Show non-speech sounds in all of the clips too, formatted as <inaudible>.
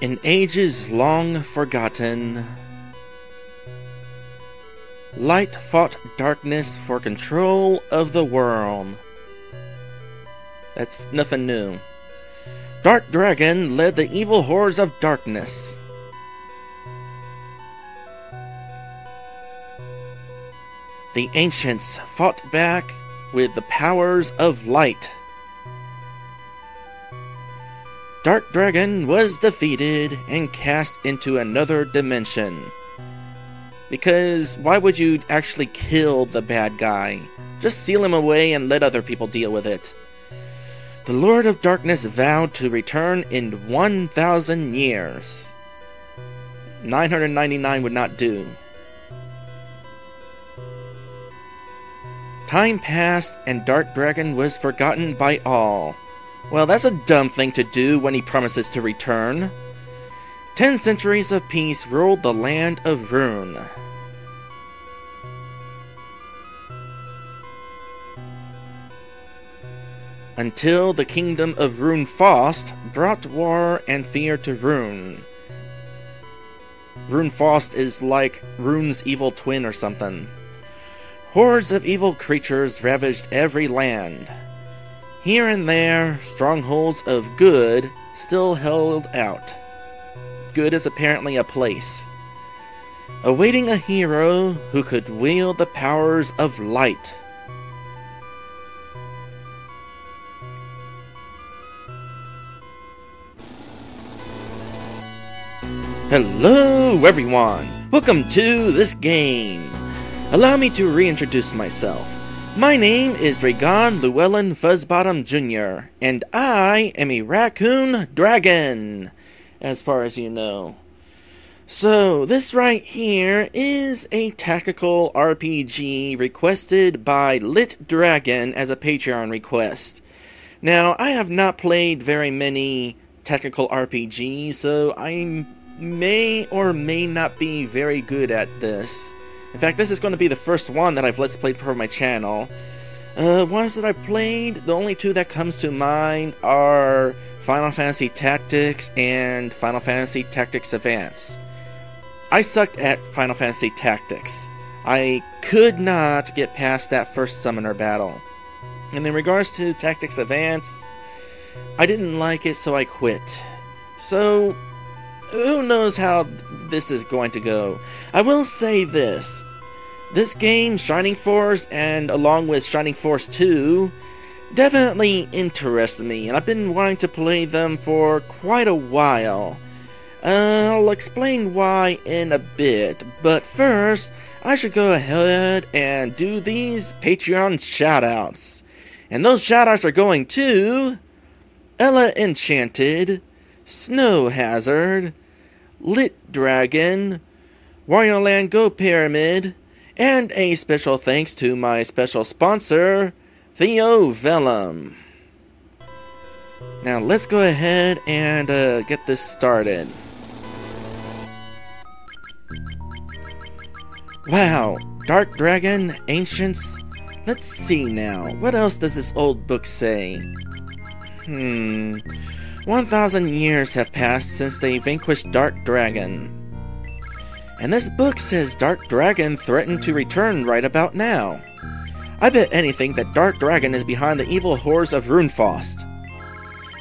In ages long forgotten, light fought darkness for control of the world. That's nothing new. Dark Dragon led the evil hordes of darkness. The ancients fought back with the powers of light. Dark Dragon was defeated and cast into another dimension. Because why would you actually kill the bad guy? Just seal him away and let other people deal with it. The Lord of Darkness vowed to return in 1,000 years. 999 would not do. Time passed and Dark Dragon was forgotten by all. Well, that's a dumb thing to do when he promises to return. Ten centuries of peace ruled the land of Rune. Until the kingdom of Runefaust brought war and fear to Rune. Runefaust is like Rune's evil twin or something. Hordes of evil creatures ravaged every land. Here and there, strongholds of good still held out. Good is apparently a place. Awaiting a hero who could wield the powers of light. Hello, everyone! Welcome to this game! Allow me to reintroduce myself. My name is Dragon Llewellyn Fuzzbottom Jr., and I am a raccoon dragon, as far as you know. So, this right here is a tactical RPG requested by Lit Dragon as a Patreon request. Now, I have not played very many tactical RPGs, so I may or may not be very good at this. In fact, this is going to be the first one that I've Let's Played for my channel. Uh, ones that I played, the only two that comes to mind are Final Fantasy Tactics and Final Fantasy Tactics Advance. I sucked at Final Fantasy Tactics. I could not get past that first summoner battle. And in regards to Tactics Advance, I didn't like it, so I quit. So, who knows how this is going to go. I will say this. This game, Shining Force, and along with Shining Force 2, definitely interest me, and I've been wanting to play them for quite a while. Uh, I'll explain why in a bit, but first, I should go ahead and do these Patreon shoutouts. And those shoutouts are going to Ella Enchanted, Snow Hazard, Lit Dragon, Wario Land Go Pyramid, and a special thanks to my special sponsor, Theo Vellum. Now let's go ahead and uh, get this started. Wow, Dark Dragon, Ancients. Let's see now. What else does this old book say? Hmm. 1,000 years have passed since they vanquished Dark Dragon. And this book says Dark Dragon threatened to return right about now. I bet anything that Dark Dragon is behind the evil horrors of Runefaust.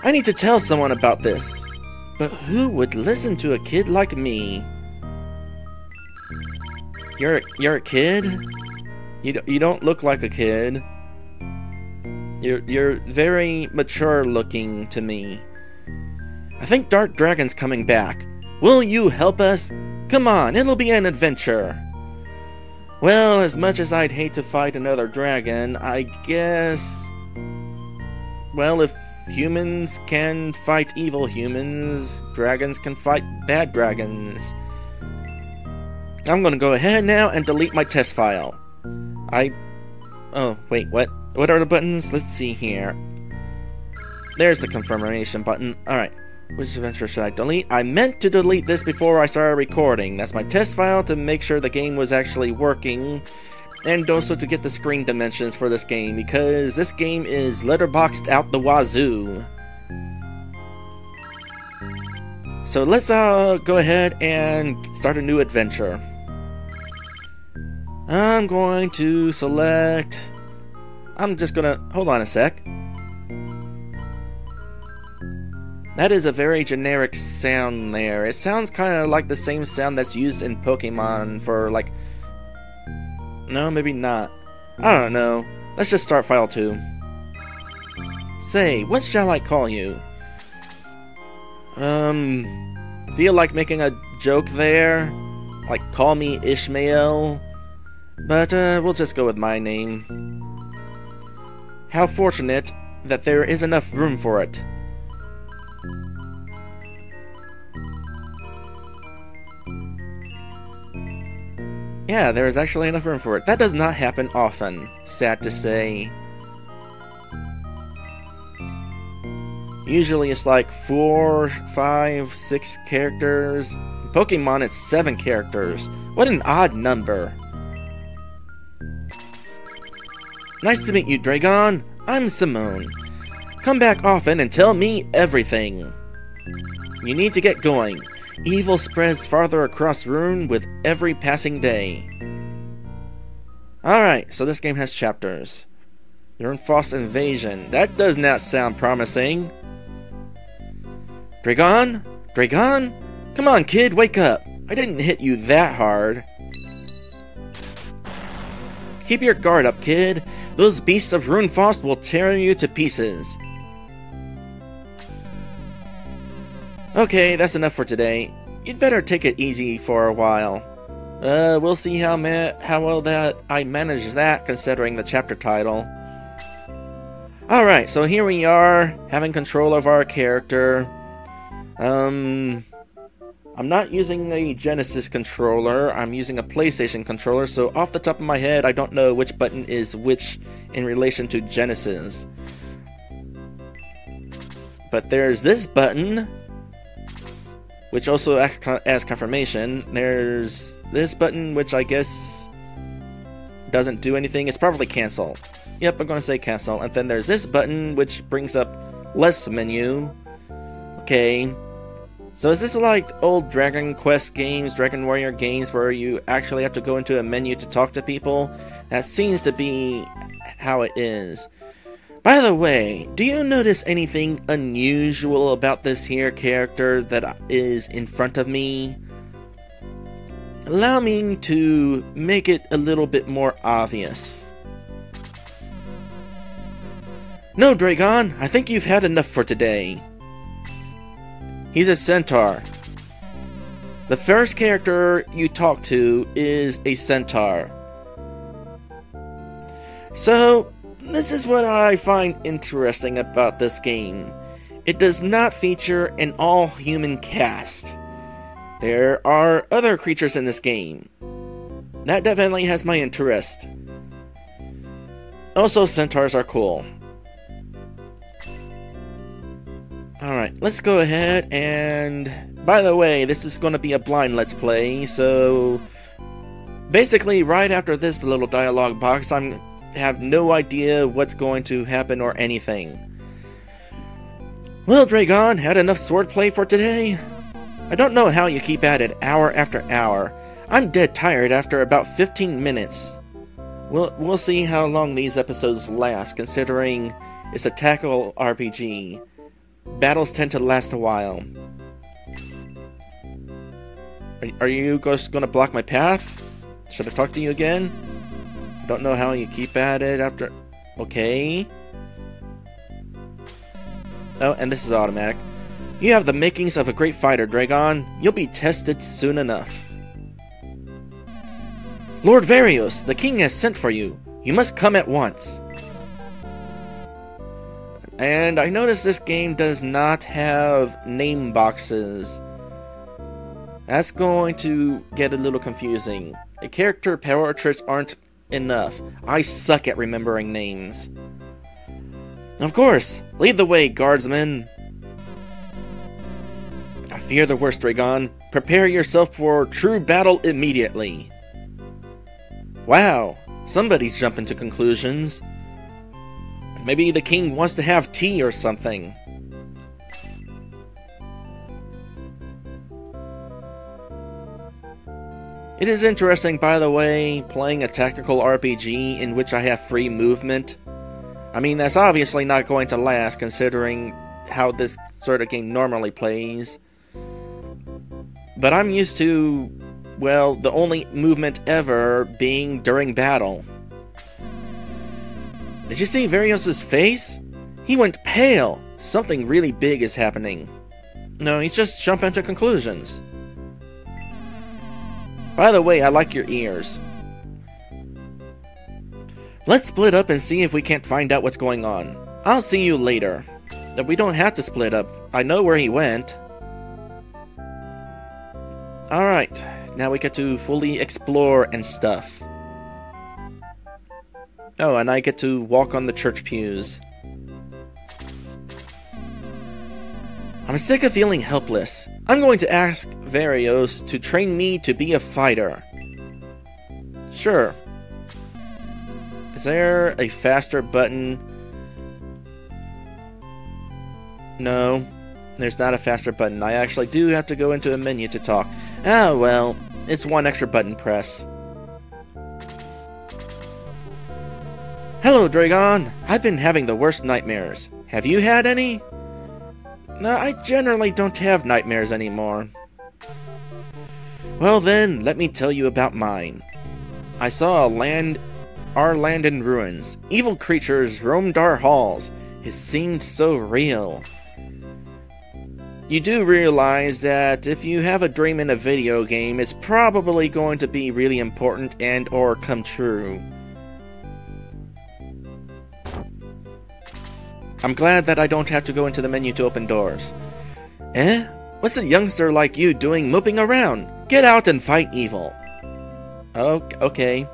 I need to tell someone about this. But who would listen to a kid like me? You're you're a kid? You you don't look like a kid. You're you're very mature looking to me. I think Dark Dragon's coming back. Will you help us? Come on, it'll be an adventure. Well, as much as I'd hate to fight another dragon, I guess... Well, if humans can fight evil humans, dragons can fight bad dragons. I'm gonna go ahead now and delete my test file. I... Oh, wait, what? What are the buttons? Let's see here. There's the confirmation button. Alright. Which adventure should I delete? I meant to delete this before I started recording. That's my test file to make sure the game was actually working. And also to get the screen dimensions for this game, because this game is letterboxed out the wazoo. So let's uh, go ahead and start a new adventure. I'm going to select... I'm just gonna... Hold on a sec. That is a very generic sound there. It sounds kind of like the same sound that's used in Pokemon for, like... No, maybe not. I don't know. Let's just start file 2. Say, what shall I call you? Um... Feel like making a joke there? Like, call me Ishmael? But, uh, we'll just go with my name. How fortunate that there is enough room for it. Yeah, there is actually enough room for it. That does not happen often, sad to say. Usually it's like four, five, six characters. Pokemon, it's seven characters. What an odd number. Nice to meet you, Dragon. I'm Simone. Come back often and tell me everything. You need to get going. Evil spreads farther across Rune with every passing day. Alright, so this game has chapters. Runefaust Invasion. That does not sound promising. Dragon? Dragon? Come on, kid, wake up. I didn't hit you that hard. Keep your guard up, kid. Those beasts of Runefaust will tear you to pieces. Okay, that's enough for today. You'd better take it easy for a while. Uh, we'll see how how well that I manage that, considering the chapter title. Alright, so here we are, having control of our character. Um, I'm not using a Genesis controller, I'm using a PlayStation controller, so off the top of my head, I don't know which button is which in relation to Genesis. But there's this button, which also acts as confirmation. There's this button, which I guess doesn't do anything. It's probably cancel. Yep, I'm going to say cancel. And then there's this button, which brings up less menu. Okay. So is this like old Dragon Quest games, Dragon Warrior games, where you actually have to go into a menu to talk to people? That seems to be how it is. By the way, do you notice anything unusual about this here character that is in front of me? Allow me to make it a little bit more obvious. No, Dragon, I think you've had enough for today. He's a centaur. The first character you talk to is a centaur. So, this is what I find interesting about this game. It does not feature an all-human cast. There are other creatures in this game. That definitely has my interest. Also, centaurs are cool. Alright, let's go ahead and... By the way, this is going to be a blind Let's Play, so... Basically, right after this little dialogue box, I'm have no idea what's going to happen or anything. Well, Dragon, had enough swordplay for today? I don't know how you keep at it hour after hour. I'm dead tired after about 15 minutes. We'll, we'll see how long these episodes last, considering it's a tactical RPG. Battles tend to last a while. Are, are you just going to block my path? Should I talk to you again? Don't know how you keep at it after... Okay. Oh, and this is automatic. You have the makings of a great fighter, Dragon. You'll be tested soon enough. Lord Varios, the king has sent for you. You must come at once. And I notice this game does not have name boxes. That's going to get a little confusing. The character portraits aren't enough. I suck at remembering names. Of course! Lead the way, guardsmen! I fear the worst, Dragon. Prepare yourself for true battle immediately. Wow, somebody's jumping to conclusions. Maybe the king wants to have tea or something. It is interesting, by the way, playing a tactical RPG in which I have free movement. I mean, that's obviously not going to last considering how this sort of game normally plays. But I'm used to, well, the only movement ever being during battle. Did you see Varios' face? He went pale. Something really big is happening. No, he's just jumping to conclusions. By the way, I like your ears. Let's split up and see if we can't find out what's going on. I'll see you later. We don't have to split up. I know where he went. Alright, now we get to fully explore and stuff. Oh, and I get to walk on the church pews. I'm sick of feeling helpless. I'm going to ask Varios to train me to be a fighter. Sure. Is there a faster button? No, there's not a faster button. I actually do have to go into a menu to talk. Ah, well, it's one extra button press. Hello, Dragon. I've been having the worst nightmares. Have you had any? No, I generally don't have nightmares anymore. Well then, let me tell you about mine. I saw a land, our land in ruins. Evil creatures roamed our halls. It seemed so real. You do realize that if you have a dream in a video game, it's probably going to be really important and or come true. I'm glad that I don't have to go into the menu to open doors. Eh? What's a youngster like you doing moping around? Get out and fight evil. Oh, Okay.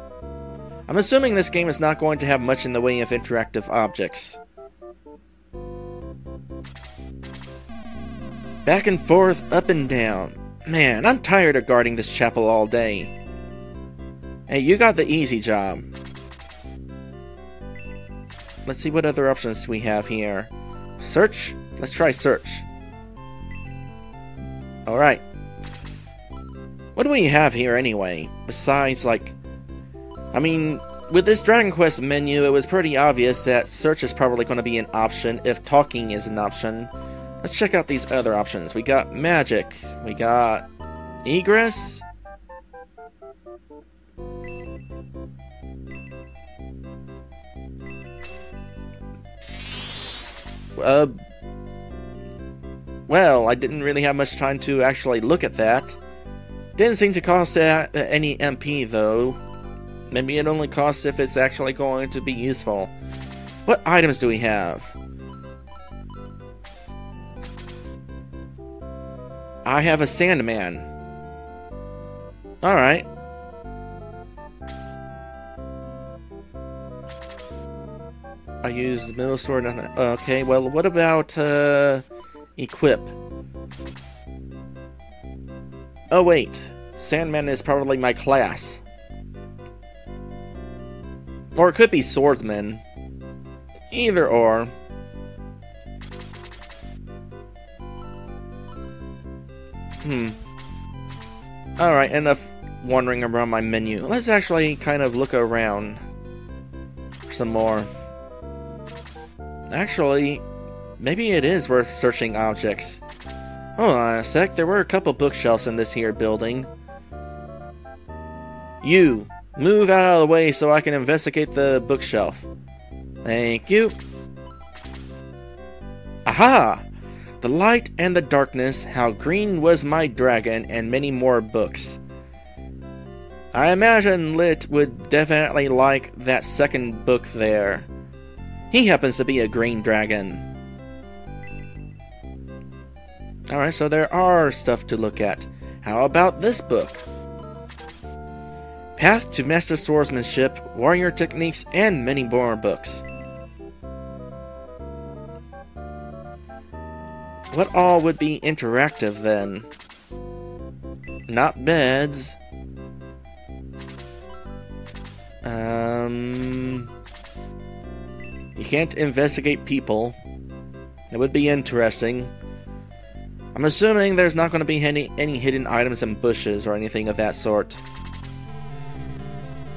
I'm assuming this game is not going to have much in the way of interactive objects. Back and forth, up and down. Man, I'm tired of guarding this chapel all day. Hey, you got the easy job. Let's see what other options we have here. Search? Let's try search. Alright. What do we have here anyway? Besides, like... I mean, with this Dragon Quest menu, it was pretty obvious that search is probably going to be an option if talking is an option. Let's check out these other options. We got magic. We got egress. Uh, well, I didn't really have much time to actually look at that. Didn't seem to cost any MP, though. Maybe it only costs if it's actually going to be useful. What items do we have? I have a Sandman. Alright. I use the middle sword. Nothing. Okay, well, what about uh, equip? Oh wait, Sandman is probably my class. Or it could be swordsman. Either or. Hmm. Alright, enough wandering around my menu. Let's actually kind of look around some more. Actually, maybe it is worth searching objects. Hold on a sec, there were a couple bookshelves in this here building. You, move out of the way so I can investigate the bookshelf. Thank you. Aha! The Light and the Darkness, How Green Was My Dragon, and many more books. I imagine Lit would definitely like that second book there. He happens to be a green dragon. Alright, so there are stuff to look at. How about this book? Path to Master Swordsmanship, Warrior Techniques, and many more books. What all would be interactive then? Not beds. Um... You can't investigate people. It would be interesting. I'm assuming there's not going to be any, any hidden items in bushes or anything of that sort.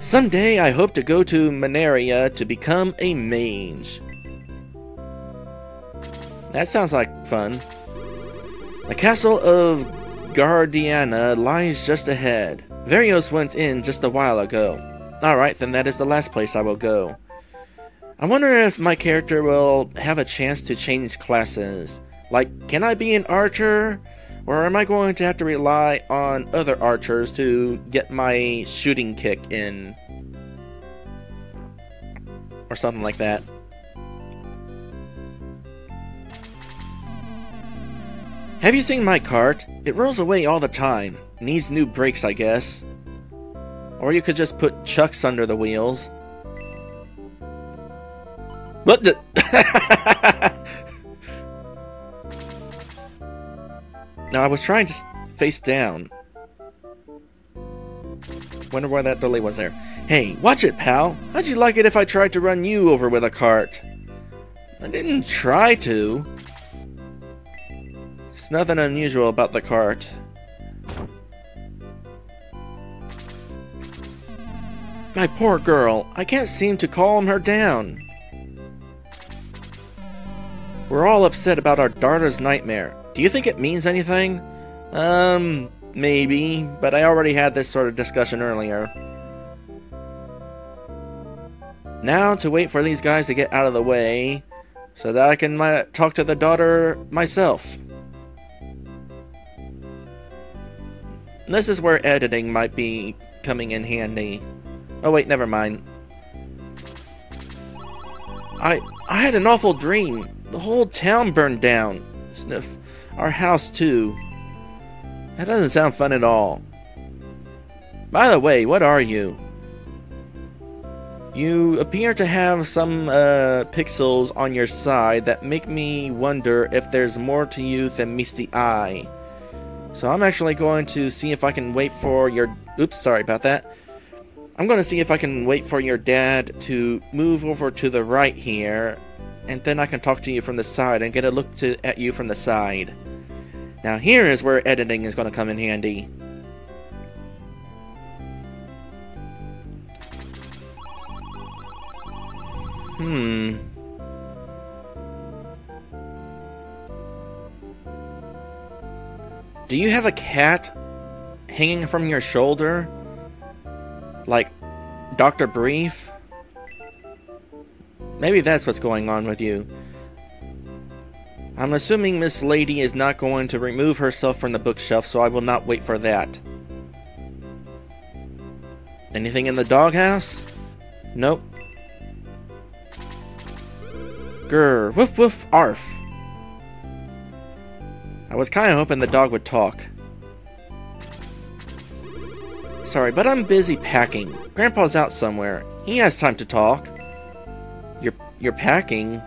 Someday I hope to go to Manaria to become a mage. That sounds like fun. The castle of Guardiana lies just ahead. Varios went in just a while ago. Alright, then that is the last place I will go. I wonder if my character will have a chance to change classes. Like, can I be an archer? Or am I going to have to rely on other archers to get my shooting kick in? Or something like that. Have you seen my cart? It rolls away all the time. Needs new brakes, I guess. Or you could just put chucks under the wheels. What the? <laughs> now, I was trying to face down. Wonder why that delay was there. Hey, watch it, pal. How'd you like it if I tried to run you over with a cart? I didn't try to. There's nothing unusual about the cart. My poor girl, I can't seem to calm her down. We're all upset about our daughter's nightmare. Do you think it means anything? Um, maybe, but I already had this sort of discussion earlier. Now to wait for these guys to get out of the way so that I can my, talk to the daughter myself. This is where editing might be coming in handy. Oh wait, never mind. I I had an awful dream. The whole town burned down. Sniff. Our house too. That doesn't sound fun at all. By the way, what are you? You appear to have some uh, pixels on your side that make me wonder if there's more to you than meets the eye. So I'm actually going to see if I can wait for your... Oops, sorry about that. I'm going to see if I can wait for your dad to move over to the right here, and then I can talk to you from the side and get a look to, at you from the side. Now here is where editing is going to come in handy. Hmm. Do you have a cat hanging from your shoulder? Like Dr. Brief? Maybe that's what's going on with you. I'm assuming Miss Lady is not going to remove herself from the bookshelf, so I will not wait for that. Anything in the doghouse? Nope. Grr, woof woof, arf. I was kinda hoping the dog would talk. Sorry, but I'm busy packing. Grandpa's out somewhere. He has time to talk. You're packing?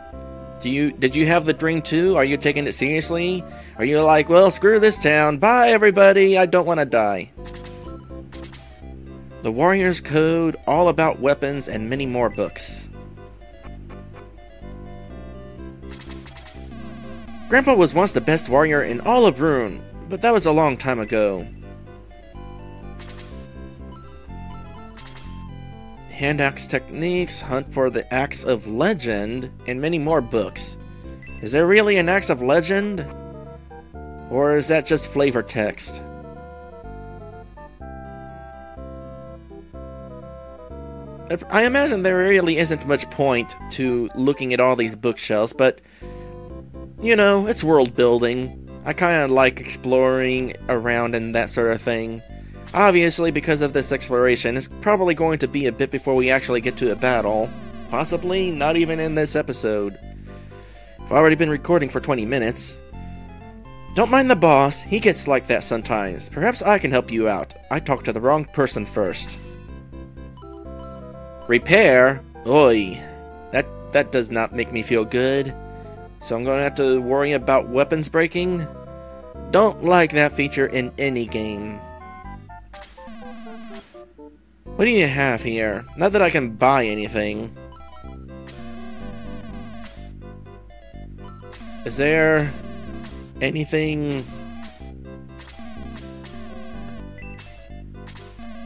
Do you did you have the dream too? Are you taking it seriously? Are you like, well, screw this town. Bye everybody. I don't want to die. The Warrior's Code, all about weapons and many more books. Grandpa was once the best warrior in all of Rune, but that was a long time ago. Hand axe techniques, hunt for the axe of legend, and many more books. Is there really an axe of legend? Or is that just flavor text? I imagine there really isn't much point to looking at all these bookshelves, but you know, it's world building. I kind of like exploring around and that sort of thing. Obviously, because of this exploration, it's probably going to be a bit before we actually get to a battle. Possibly not even in this episode. I've already been recording for 20 minutes. Don't mind the boss, he gets like that sometimes. Perhaps I can help you out. I talked to the wrong person first. Repair? Oi. That, that does not make me feel good. So I'm going to have to worry about weapons breaking? Don't like that feature in any game. What do you have here? Not that I can buy anything. Is there anything...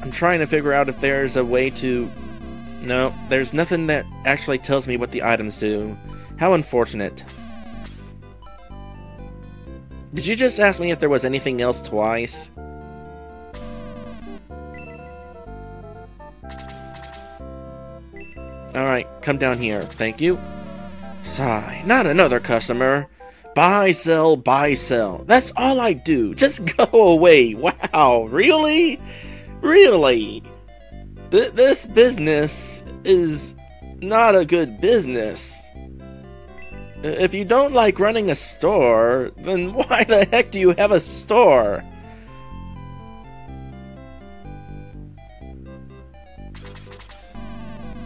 I'm trying to figure out if there's a way to... No, there's nothing that actually tells me what the items do. How unfortunate. Did you just ask me if there was anything else twice? Come down here. Thank you. Sigh, not another customer. Buy, sell, buy, sell. That's all I do. <laughs> Just go away. Wow, really? Really? Th this business is not a good business. If you don't like running a store, then <laughs> why the heck do you have a store?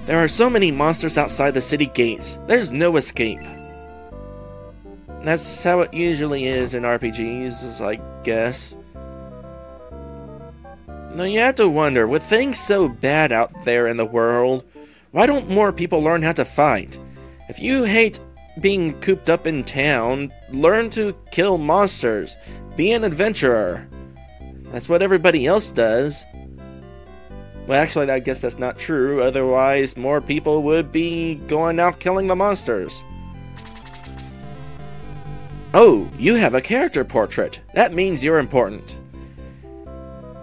There are so many monsters outside the city gates. There's no escape. That's how it usually is in RPGs, I guess. Now you have to wonder, with things so bad out there in the world, why don't more people learn how to fight? If you hate being cooped up in town, learn to kill monsters. Be an adventurer. That's what everybody else does. Well, actually, I guess that's not true. Otherwise, more people would be going out killing the monsters. Oh, you have a character portrait. That means you're important.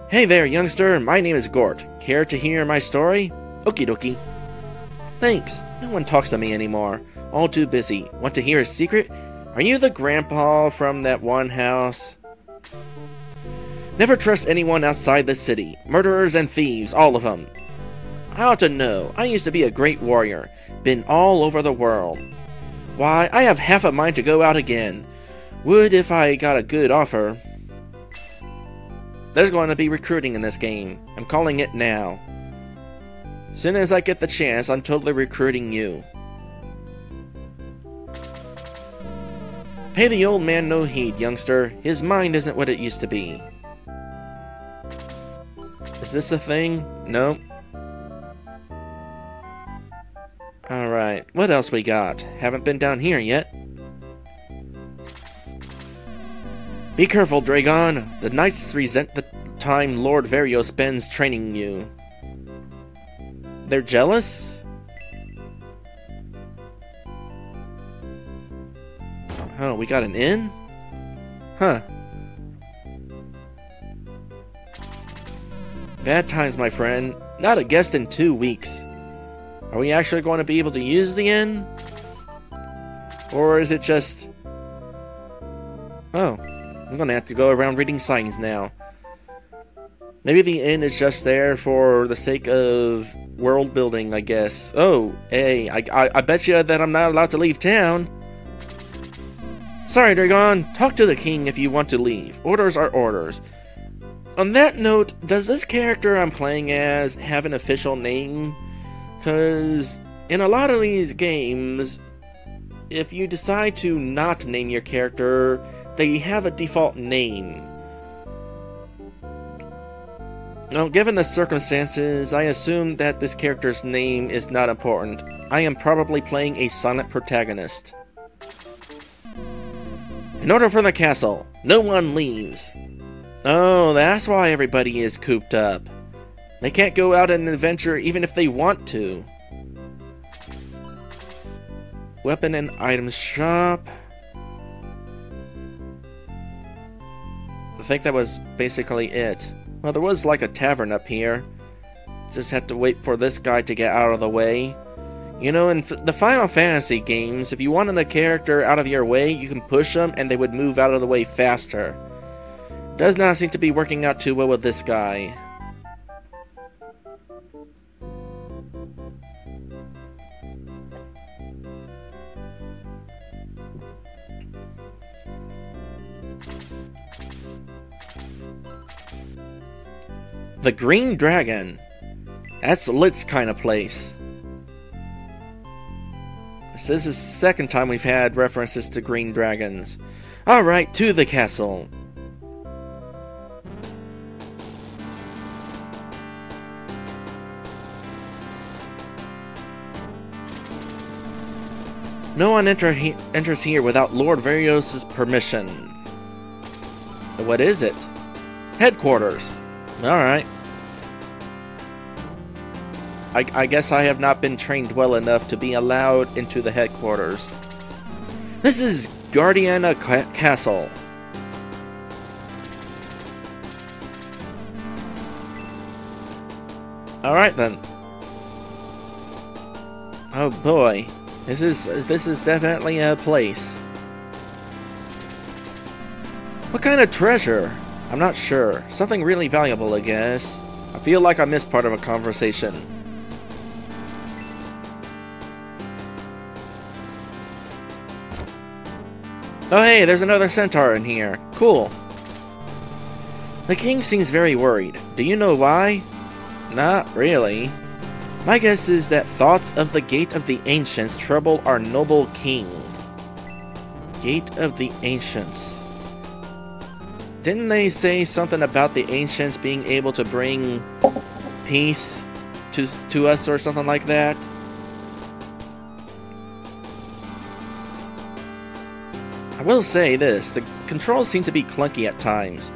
Hey there, youngster. My name is Gort. Care to hear my story? Okie dokie. Thanks. No one talks to me anymore. All too busy. Want to hear a secret? Are you the grandpa from that one house? Never trust anyone outside the city. Murderers and thieves, all of them. I ought to know. I used to be a great warrior. Been all over the world. Why, I have half a mind to go out again. Would if I got a good offer. There's going to be recruiting in this game. I'm calling it now. Soon as I get the chance, I'm totally recruiting you. Pay the old man no heed, youngster. His mind isn't what it used to be. Is this a thing? Nope. Alright, what else we got? Haven't been down here yet. Be careful, Dragon. The knights resent the time Lord Vario spends training you. They're jealous? Oh, we got an inn? Huh. Bad times, my friend. Not a guest in two weeks. Are we actually going to be able to use the inn? Or is it just... Oh, I'm going to have to go around reading signs now. Maybe the inn is just there for the sake of world building, I guess. Oh, hey, I, I, I bet you that I'm not allowed to leave town. Sorry, Dragon. Talk to the king if you want to leave. Orders are orders. On that note, does this character I'm playing as have an official name? Because in a lot of these games, if you decide to not name your character, they have a default name. Now, given the circumstances, I assume that this character's name is not important. I am probably playing a silent protagonist. In order for the castle, no one leaves. Oh, that's why everybody is cooped up. They can't go out and adventure even if they want to. Weapon and item shop. I think that was basically it. Well, there was like a tavern up here. Just had to wait for this guy to get out of the way. You know, in the Final Fantasy games, if you wanted a character out of your way, you can push them and they would move out of the way faster. Does not seem to be working out too well with this guy. The Green Dragon. That's Lit's kind of place. This is the second time we've had references to green dragons. Alright, to the castle. No one enter he enters here without Lord Varios' permission. What is it? Headquarters. Alright. I, I guess I have not been trained well enough to be allowed into the headquarters. This is Guardiana Ca Castle. Alright then. Oh boy. This is this is definitely a place. What kind of treasure? I'm not sure. Something really valuable, I guess. I feel like I missed part of a conversation. Oh hey, there's another centaur in here. Cool. The king seems very worried. Do you know why? Not really. My guess is that thoughts of the Gate of the Ancients trouble our noble king. Gate of the Ancients. Didn't they say something about the Ancients being able to bring peace to, to us or something like that? I will say this, the controls seem to be clunky at times.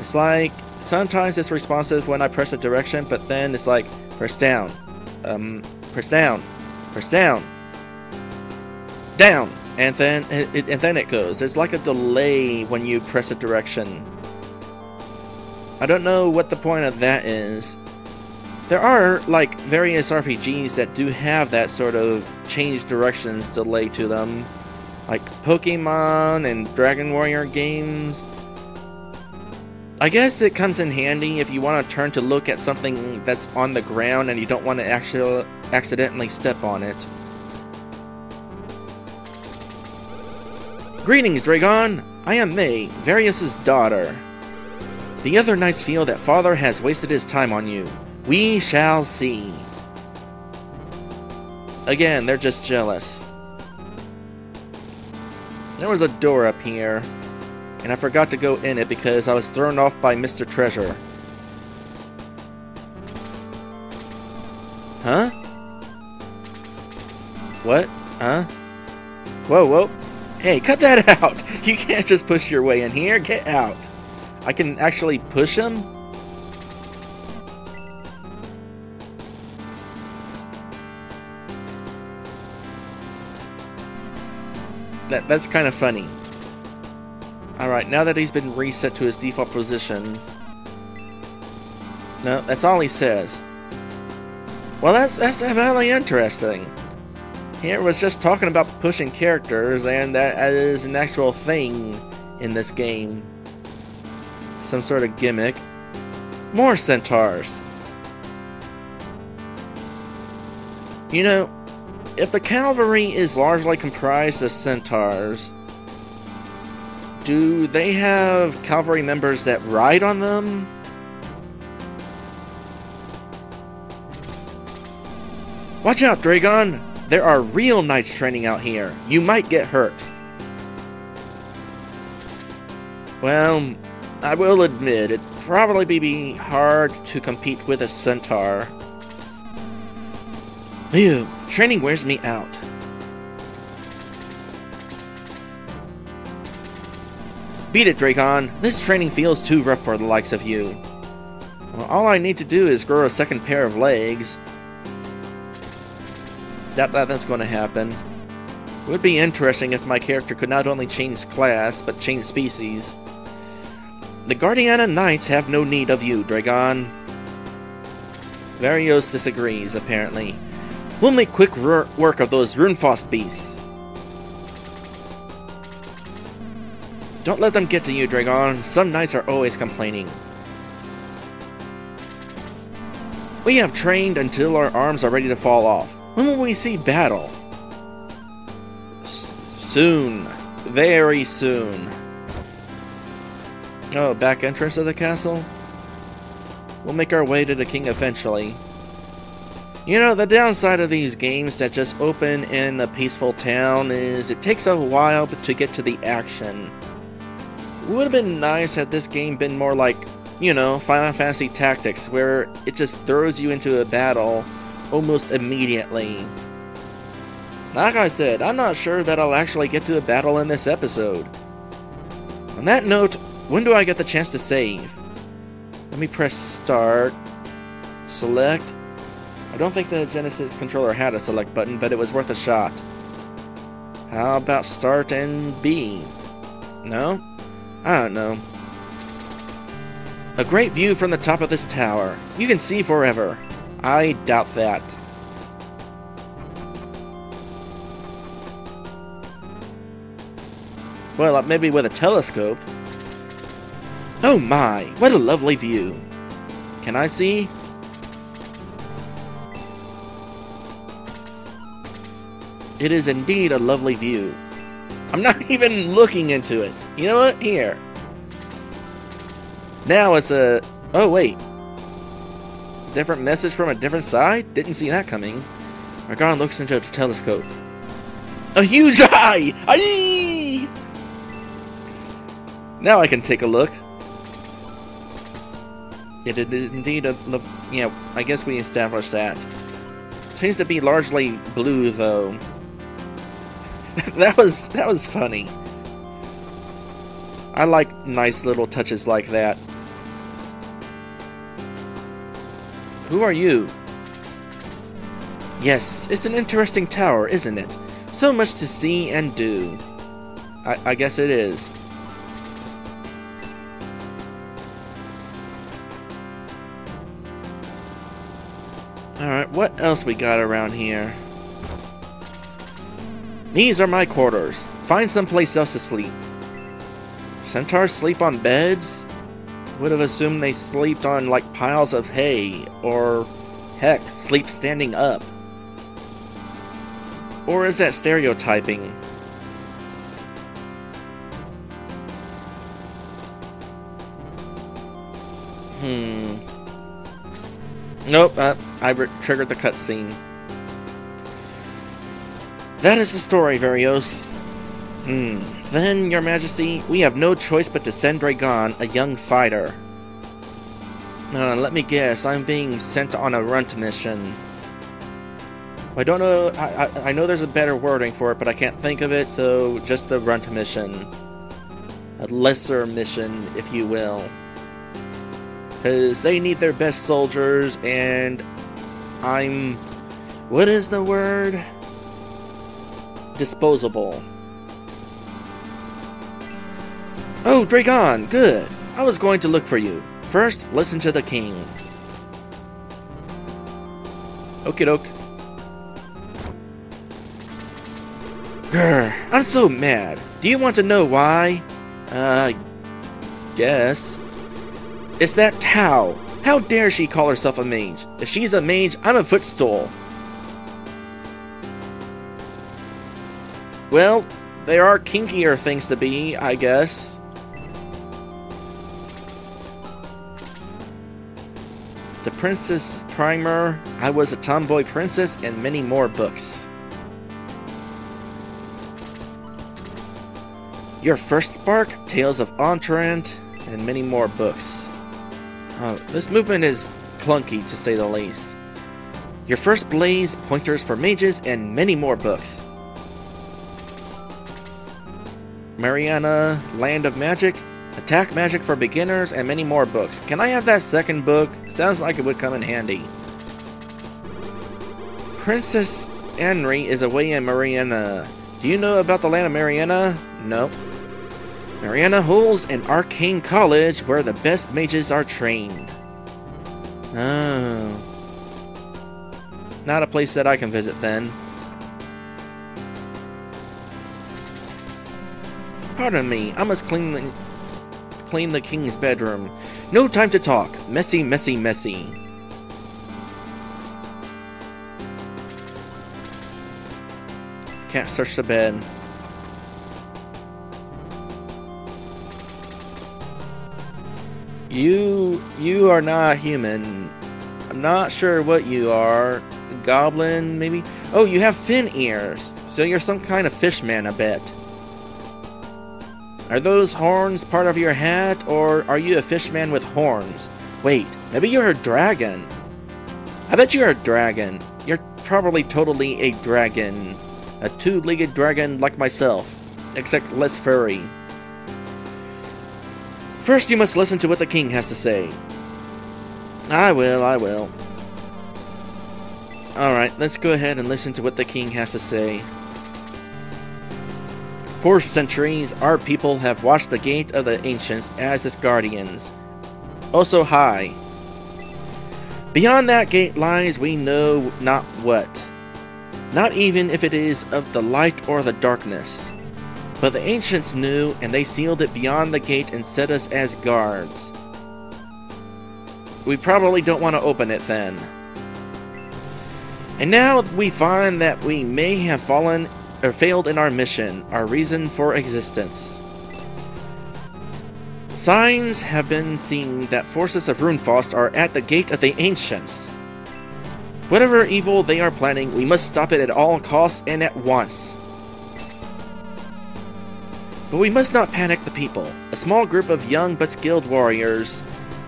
It's like, sometimes it's responsive when I press a direction, but then it's like, press down, um, press down, press down, down, and then it, and then it goes. There's like a delay when you press a direction. I don't know what the point of that is. There are like various RPGs that do have that sort of change directions delay to them, like Pokemon and Dragon Warrior games. I guess it comes in handy if you want to turn to look at something that's on the ground and you don't want to actually accidentally step on it. Greetings, Dragon! I am Mae, Varios' daughter. The other knights feel that father has wasted his time on you. We shall see. Again, they're just jealous. There was a door up here and I forgot to go in it because I was thrown off by Mr. Treasure. Huh? What? Huh? Whoa, whoa. Hey, cut that <laughs> out! You can't just push your way in here. Get out. I can actually push him? That, that's kind of funny. Alright, now that he's been reset to his default position... No, that's all he says. Well, that's, that's really interesting. Here was just talking about pushing characters, and that is an actual thing in this game. Some sort of gimmick. More centaurs. You know, if the cavalry is largely comprised of centaurs, do they have cavalry members that ride on them? Watch out, Dragon! There are real knights training out here. You might get hurt. Well, I will admit, it'd probably be hard to compete with a centaur. Ew, training wears me out. Beat it, Draygone. This training feels too rough for the likes of you. Well, all I need to do is grow a second pair of legs. Doubt that that's going to happen. It would be interesting if my character could not only change class, but change species. The Guardiana Knights have no need of you, Draygone. Varios disagrees, apparently. We'll make quick work of those Runefaust beasts. Don't let them get to you, Dragon. Some knights are always complaining. We have trained until our arms are ready to fall off. When will we see battle? S soon. Very soon. Oh, back entrance of the castle? We'll make our way to the king eventually. You know, the downside of these games that just open in a peaceful town is it takes a while to get to the action. Would have been nice had this game been more like, you know, Final Fantasy Tactics, where it just throws you into a battle almost immediately. Like I said, I'm not sure that I'll actually get to a battle in this episode. On that note, when do I get the chance to save? Let me press start, select, I don't think the Genesis controller had a select button, but it was worth a shot. How about start and B? No? I don't know. A great view from the top of this tower. You can see forever. I doubt that. Well, uh, maybe with a telescope. Oh my, what a lovely view. Can I see? It is indeed a lovely view. I'm not <laughs> even looking into it. You know what? Here. Now it's a... Oh, wait. Different message from a different side? Didn't see that coming. Argon looks into the telescope. A huge <laughs> eye! Aye! Now I can take a look. It is indeed a... Know, I guess we established that. Seems to be largely blue, though. <laughs> that was... that was funny. I like nice little touches like that. Who are you? Yes, it's an interesting tower, isn't it? So much to see and do. I, I guess it is. Alright, what else we got around here? These are my quarters. Find someplace else to sleep. Centaurs sleep on beds? Would have assumed they slept on like piles of hay, or heck, sleep standing up. Or is that stereotyping? Hmm. Nope, uh, I triggered the cutscene. That is the story, Varios. Hmm. Then, Your Majesty, we have no choice but to send Draygone, a young fighter. Uh, let me guess, I'm being sent on a runt mission. I don't know, I, I, I know there's a better wording for it, but I can't think of it, so just a runt mission. A lesser mission, if you will. Because they need their best soldiers, and I'm... What is the word? Disposable. Oh, Draygone, good. I was going to look for you. First, listen to the king. Okie doke. Grr, I'm so mad. Do you want to know why? Uh, guess. It's that Tao. How dare she call herself a mage? If she's a mage, I'm a footstool. Well, there are kinkier things to be, I guess. The Princess Primer, I Was a Tomboy Princess, and many more books. Your First Spark, Tales of Ontrant, and many more books. Uh, this movement is clunky, to say the least. Your First Blaze, Pointers for Mages, and many more books. Manarina, Land of Magic, Attack Magic for Beginners, and many more books. Can I have that second book? Sounds like it would come in handy. Princess Anri is away in Manarina. Do you know about the land of Manarina? No. Manarina holds an arcane college where the best mages are trained. Oh. Not a place that I can visit then. Pardon me, I must clean the clean the king's bedroom. No time to talk. Messy, messy, messy. Can't search the bed. You, you are not human. I'm not sure what you are. Goblin, maybe? Oh, you have fin ears. So you're some kind of fishman, I bet. Are those horns part of your hat, or are you a fishman with horns? Wait, maybe you're a dragon. I bet you're a dragon. You're probably totally a dragon. A two-legged dragon like myself, except less furry. First, you must listen to what the king has to say. I will, I will. Alright, let's go ahead and listen to what the king has to say. For centuries, our people have watched the gate of the ancients as its guardians. Also high. Beyond that gate lies we know not what. Not even if it is of the light or the darkness. But the ancients knew, and they sealed it beyond the gate and set us as guards. We probably don't want to open it then. And now we find that we may have fallen or failed in our mission, our reason for existence. Signs have been seen that forces of Runefaust are at the gate of the Ancients. Whatever evil they are planning, we must stop it at all costs and at once. But we must not panic the people. A small group of young but skilled warriors.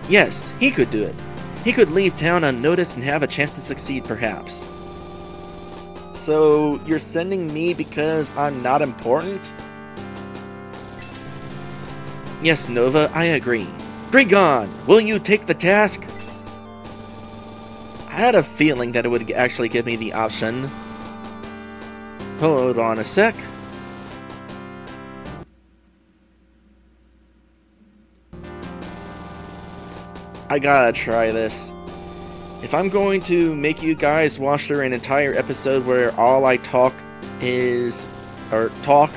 Yes, he could do it. He could leave town unnoticed and have a chance to succeed, perhaps. So, you're sending me because I'm not important? Yes, Nova, I agree. Draygone, will you take the task? I had a feeling that it would actually give me the option. Hold on a sec. I gotta try this. If I'm going to make you guys watch through an entire episode where all I talk is. or talk,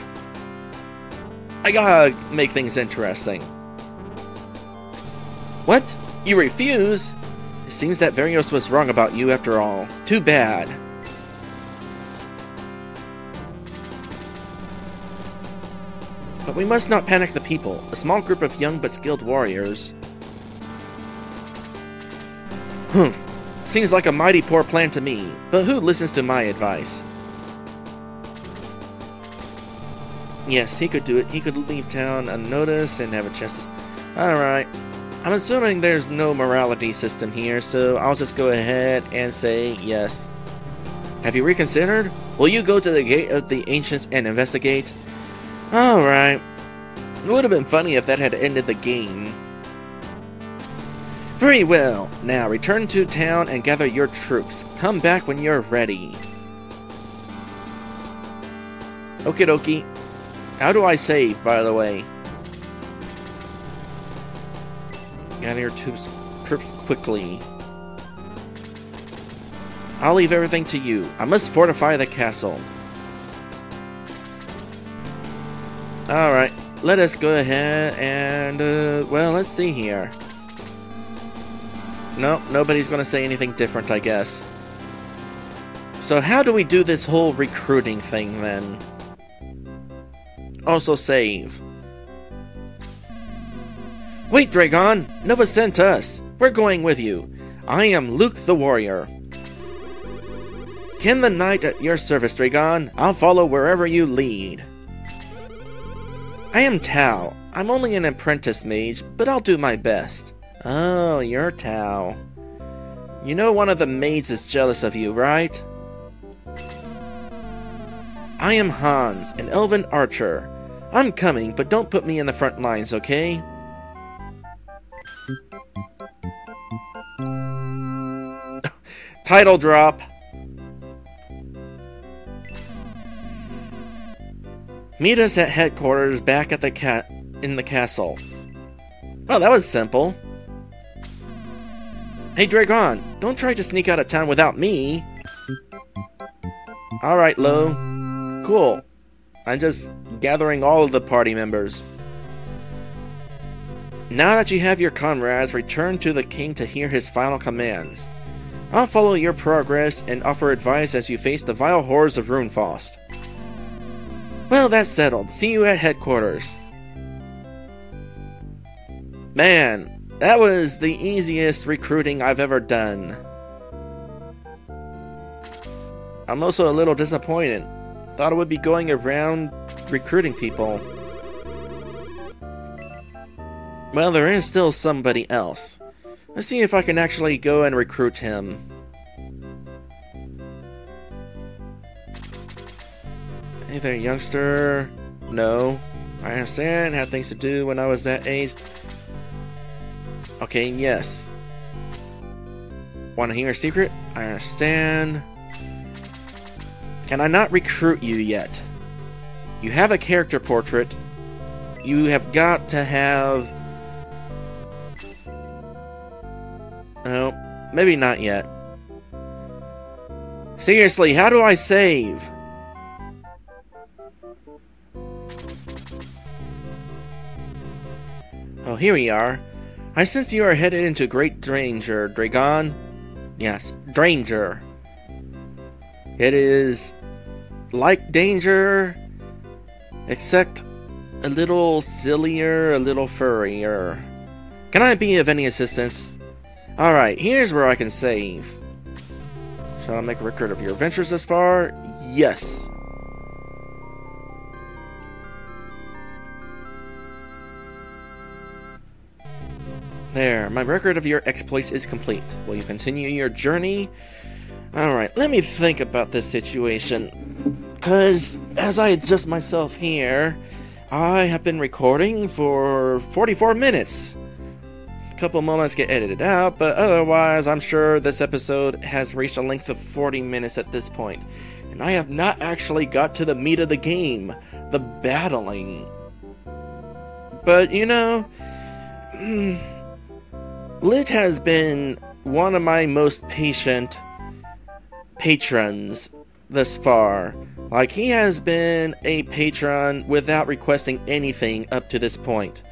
I gotta make things interesting. What? You refuse? It seems that Varios was wrong about you after all. Too bad. But we must not panic the people. A small group of young but skilled warriors. Humph. Seems like a mighty poor plan to me, but who listens to my advice? Yes, he could do it. He could leave town unnoticed and have a chance to... Alright. I'm assuming there's no morality system here, so I'll just go ahead and say yes. Have you reconsidered? Will you go to the gate of the ancients and investigate? Alright. It would have been funny if that had ended the game. Very well. Now return to town and gather your troops. Come back when you're ready. Okie dokie. How do I save, by the way? Gather your troops, troops quickly. I'll leave everything to you. I must fortify the castle. Alright, let us go ahead and, uh, well, let's see here. No, nobody's going to say anything different, I guess. So how do we do this whole recruiting thing, then? Also save. Wait, Draygone! Nova sent us! We're going with you. I am Luke the Warrior. Ken the Knight at your service, Draygone? I'll follow wherever you lead. I am Tao. I'm only an apprentice mage, but I'll do my best. Oh, you're Tao. You know one of the maids is jealous of you, right? I am Hans, an elven archer. I'm coming, but don't put me in the front lines, okay? <laughs> Title drop. Meet us at headquarters back at the cat in the castle. Well, that was simple. Hey, Draygone, don't try to sneak out of town without me. Alright, Lowe. Cool. I'm just gathering all of the party members. Now that you have your comrades, return to the king to hear his final commands. I'll follow your progress and offer advice as you face the vile horrors of Runefaust. Well, that's settled. See you at headquarters. Man, that was the easiest recruiting I've ever done. I'm also a little disappointed. Thought I would be going around recruiting people. Well, there is still somebody else. Let's see if I can actually go and recruit him. Hey there, youngster. No. I understand, had things to do when I was that age. Okay, yes. Want to hear a secret? I understand. Can I not recruit you yet? You have a character portrait. You have got to have... Oh, maybe not yet. Seriously, how do I save? Oh, here we are. I sense you are headed into great danger, Draygone. Yes, danger. It is like danger, except a little sillier, a little furrier. Can I be of any assistance? Alright, here's where I can save. Shall I make a record of your adventures thus far? Yes. There, my record of your exploits is complete. Will you continue your journey? Alright, let me think about this situation. Because, as I adjust myself here, I have been recording for 44 minutes. A couple moments get edited out, but otherwise, I'm sure this episode has reached a length of 40 minutes at this point. And I have not actually got to the meat of the game the battling. But, you know. Hmm, Lit has been one of my most patient patrons thus far. Like, he has been a patron without requesting anything up to this point.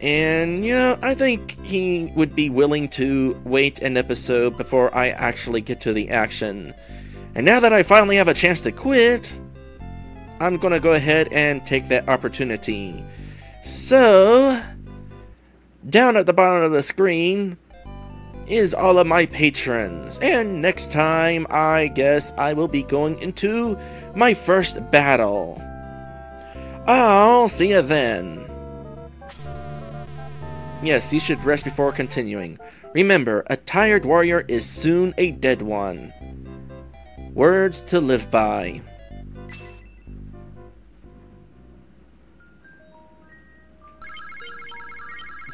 And, you know, I think he would be willing to wait an episode before I actually get to the action. And now that I finally have a chance to quit, I'm gonna go ahead and take that opportunity. So, down at the bottom of the screen is all of my patrons. And next time, I guess I will be going into my first battle. I'll see you then. Yes, you should rest before continuing. Remember, a tired warrior is soon a dead one. Words to live by.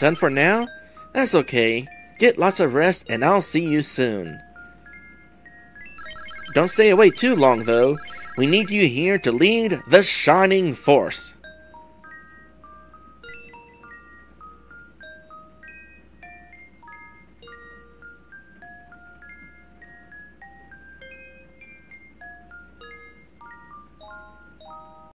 Done for now? That's okay. Get lots of rest and I'll see you soon. Don't stay away too long though. We need you here to lead the Shining Force.